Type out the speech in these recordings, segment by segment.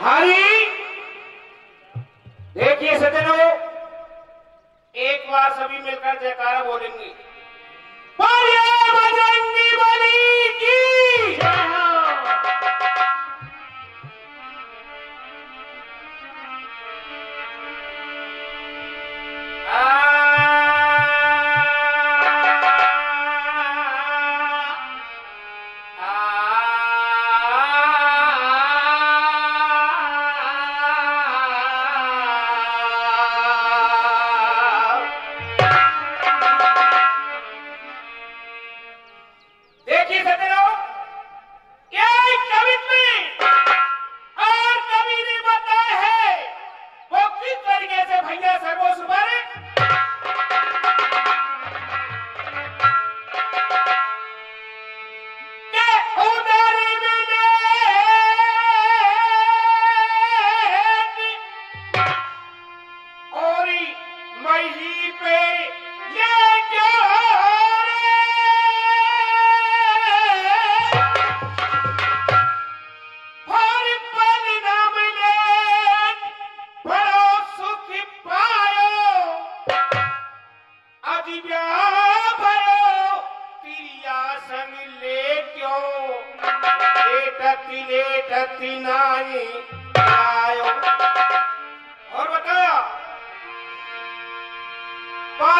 हरी। देखिए सजनों एक बार सभी मिलकर जयकारा बोलेंगे। बजरंगी बली।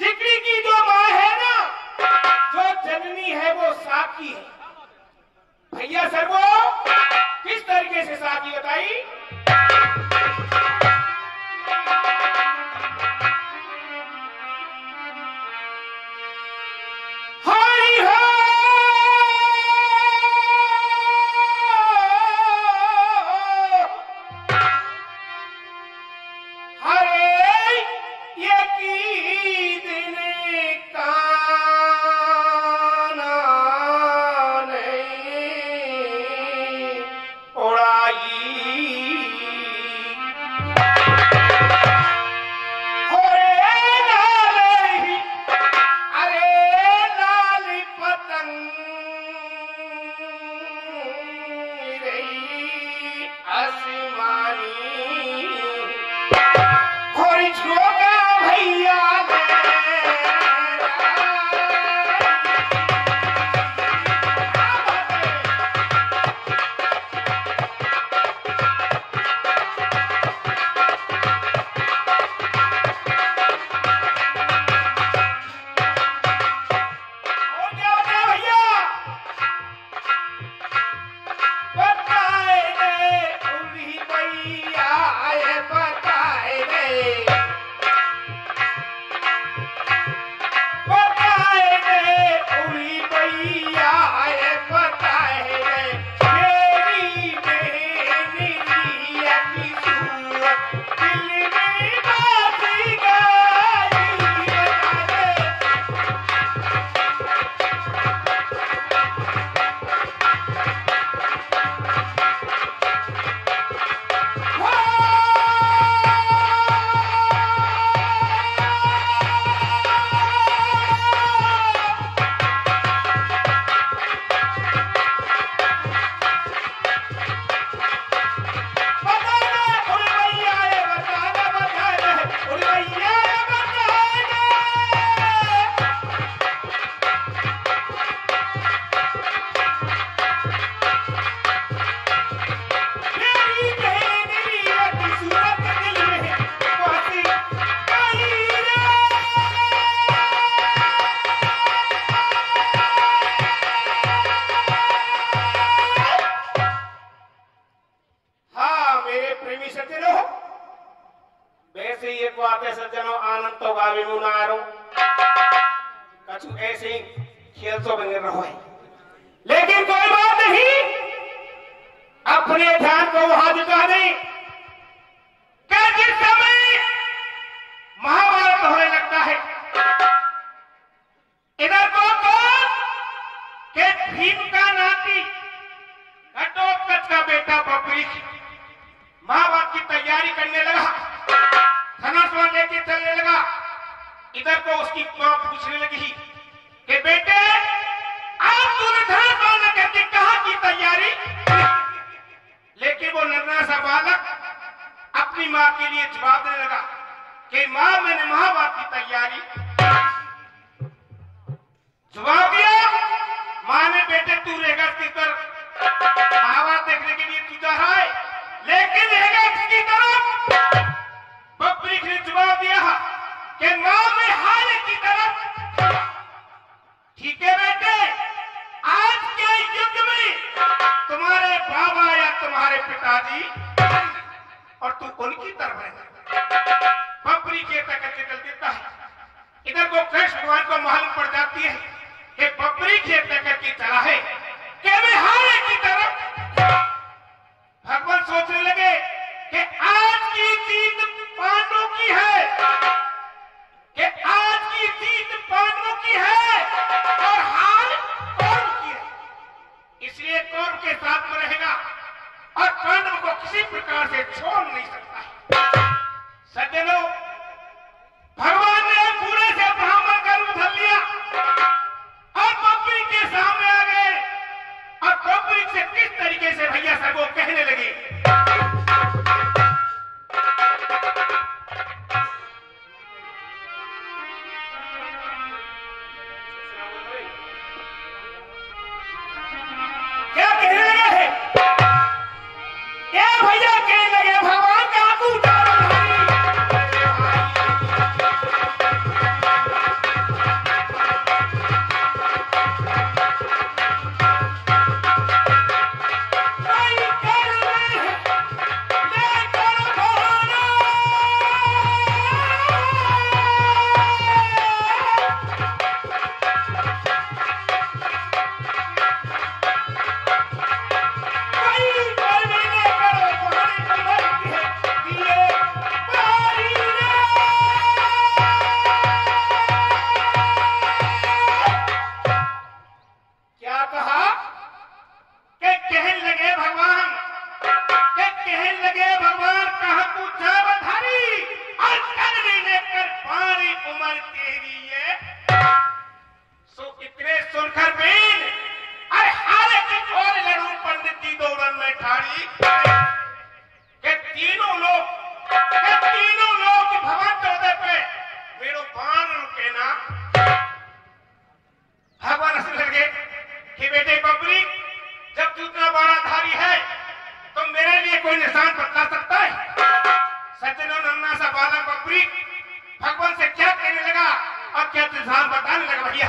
जिक्री की जो माँ है ना, जो जननी है वो साकी है। भैया सर वो, किस तरीके से साकी बताई? Thanks, bro. तैयारी करने लगा। धनुष लेके चलने लगा। इधर को उसकी माँ पूछने लगी कि, बेटे आप तूने धनुष करके कहा की तैयारी लेकिन वो नन्ना सा बालक अपनी माँ के लिए जवाब देने लगा कि, माँ, मैंने महाभारत की तैयारी जवाब दिया, माँ ने, बेटे, तू रहेगा की तरफ़ देखने के लिए तू रहा है, लेकिन रहेगा किसकी तरफ़। बब्रिक ने जवाब दिया कि माँ मैं हारे की तरफ़। ठीक है बेटे, आज के युद्ध में तुम्हारे बाबा या तुम्हारे पिताजी और तू उनकी तरफ़ है बबरी के तक निकल देता है। इधर को कृष्ण भगवान को मालूम पड़ जाती है कि बबरी खेत लेकर के चला है। हारे की तरफ़। भगवान सोचने लगे आज की जीत पांडवों की है। आज की जीत पांडवों की है और हार की है। इसलिए कौरव के साथ में रहेगा और पांडव को किसी प्रकार से छोड़ लोग कि तीनों लोग भगवान चौदह पे। मेरो बाण के ना भगवान हंसने लगे कि बेटे बबरी जब तू इतना बड़ा धारी है तो मेरे लिए कोई निशान बता सकता है? सज्जनों, नन्ना सा बालक बबरी भगवान से क्या कहने लगा? और क्या निशान बताने लगा भैया?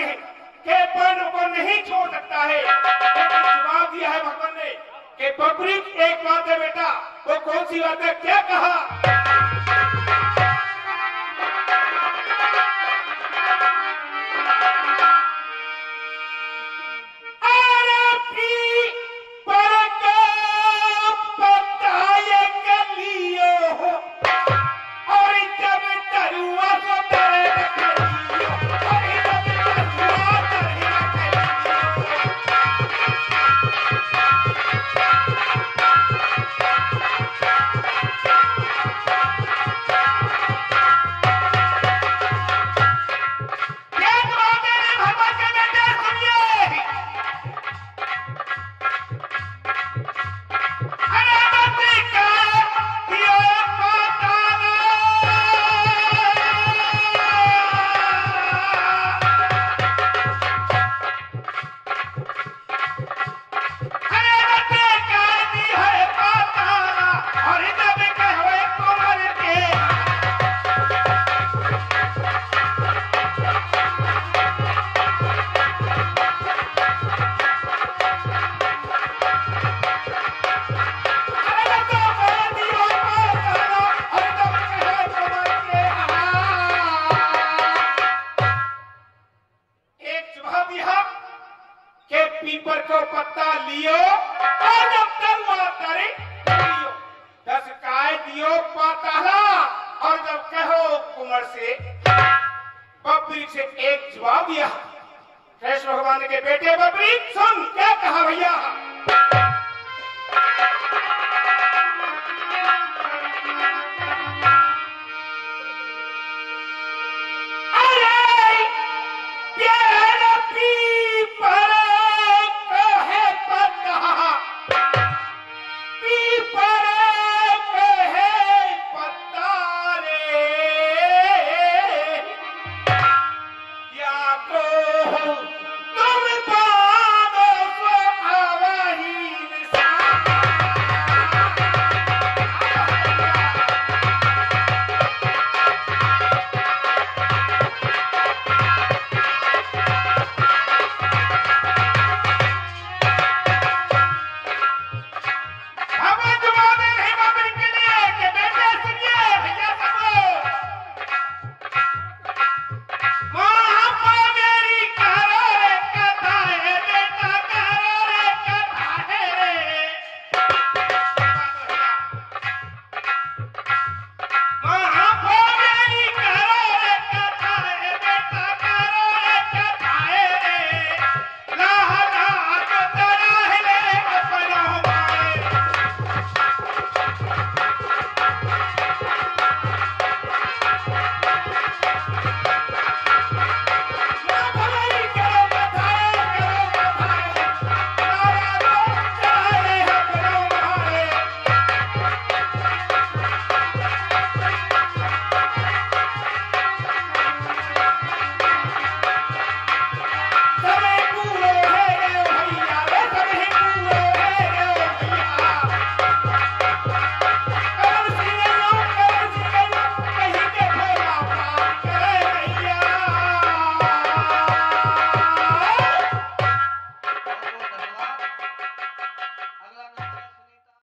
मालिक है के पर को नहीं छोड़ सकता है। लेकिन जवाब दिया है भगवान ने कि पब्लिक एक बात है बेटा, वो कौन सी बात है? क्या कहा?